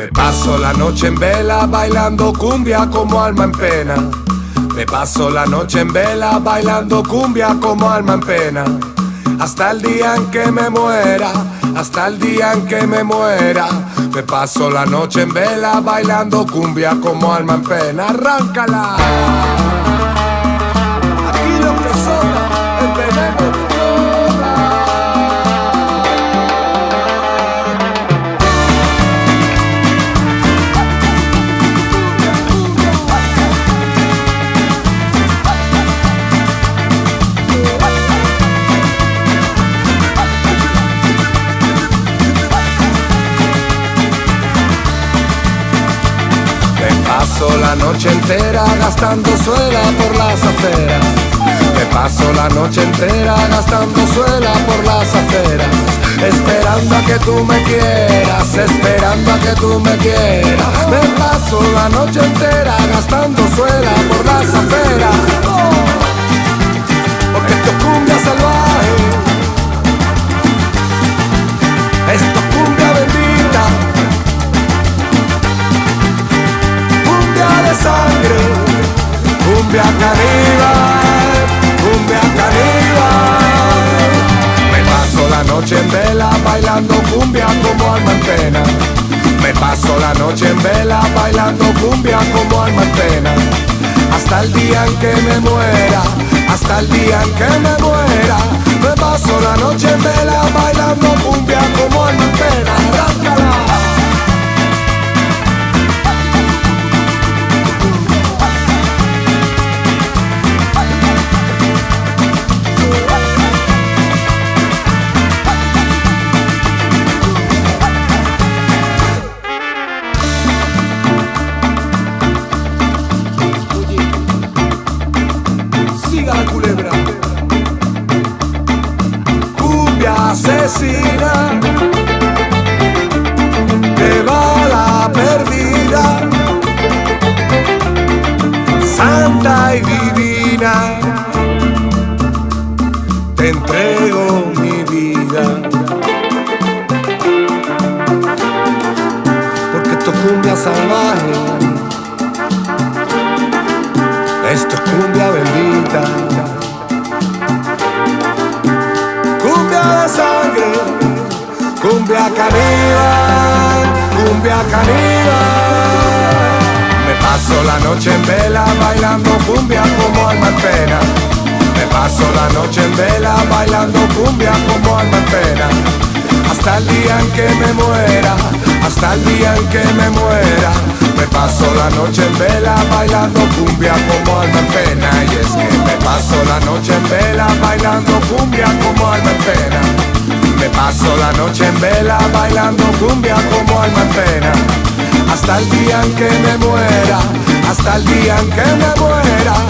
Me paso la noche en vela bailando cumbia como alma en pena. Me paso la noche en vela bailando cumbia como alma en pena. Hasta el día en que me muera, hasta el día en que me muera. Me paso la noche en vela bailando cumbia como alma en pena. Arráncala. Aquí lo que paso la noche entera gastando suela por las aceras. Me paso la noche entera gastando suela por las aceras. Esperando a que tú me quieras, esperando a que tú me quieras. Me paso la noche entera gastando suela cumbia caníbal, cumbia caníbal. Me paso la noche en vela bailando cumbia como alma en pena. Me paso la noche en vela bailando cumbia como alma en pena. Hasta el día en que me muera, hasta el día en que me muera. Me paso la noche en vela bailando cumbia como alma entrego mi vida. Porque esto es cumbia salvaje. Esto es cumbia bendita. Cumbia de sangre, cumbia caníbal, cumbia caníbal. Me paso la noche en vela bailando cumbia como alma en pena. Me paso la noche en vela bailando cumbia como alma en pena. Hasta el día en que me muera, hasta el día en que me muera. Me paso la noche en vela bailando cumbia como alma en pena. Y es que me paso la noche en vela bailando cumbia como alma en pena. Me paso la noche en vela bailando cumbia como alma en pena. Hasta el día en que me muera, hasta el día en que me muera.